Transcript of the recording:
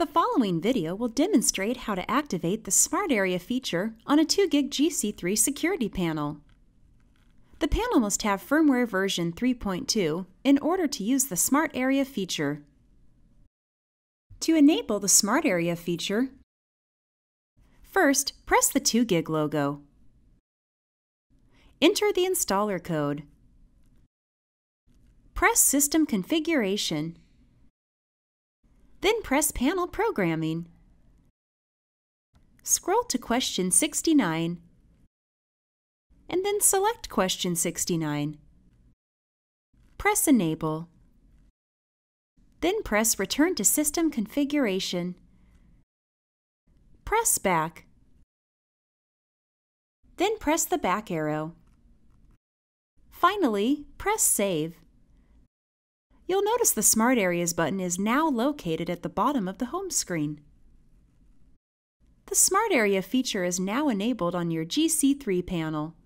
The following video will demonstrate how to activate the Smart Area feature on a 2GIG GC3 security panel. The panel must have firmware version 3.2 in order to use the Smart Area feature. To enable the Smart Area feature, first press the 2GIG logo. Enter the installer code. Press System Configuration then press Panel Programming. Scroll to question 69 and then select question 69. Press Enable. Then press Return to System Configuration. Press Back. Then press the back arrow. Finally, press Save. You'll notice the Smart Areas button is now located at the bottom of the home screen. The Smart Area feature is now enabled on your GC3 panel.